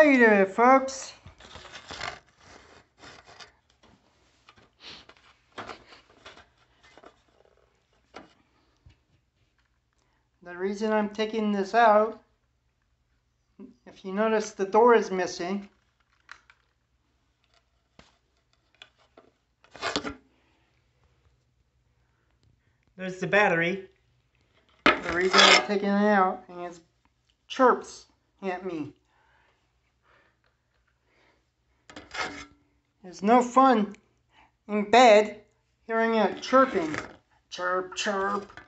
Hey there, folks. The reason I'm taking this out, if you notice the door is missing, there's the battery. The reason I'm taking it out it chirps at me. There's no fun in bed hearing it chirping. Chirp, chirp.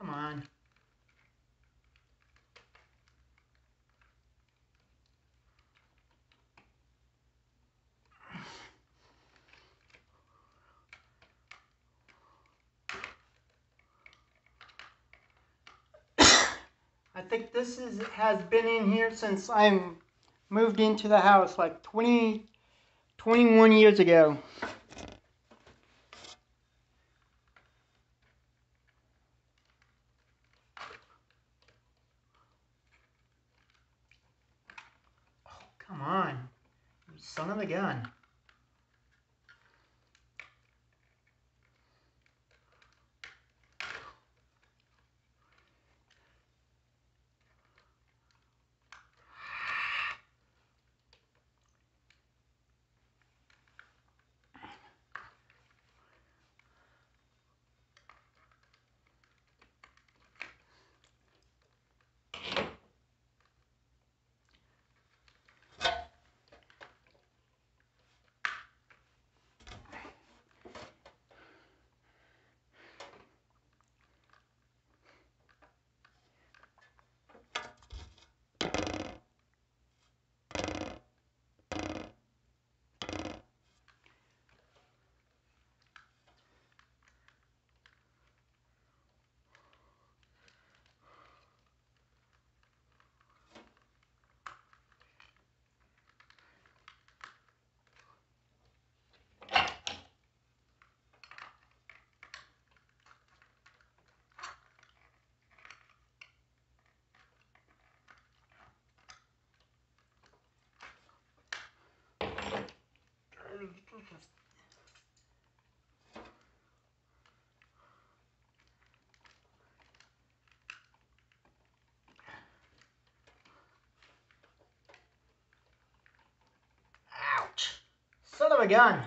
Come on. I think this is has been in here since I moved into the house like 20, 21 years ago. Oh, come on, son of a gun. Ouch. Son of a gun.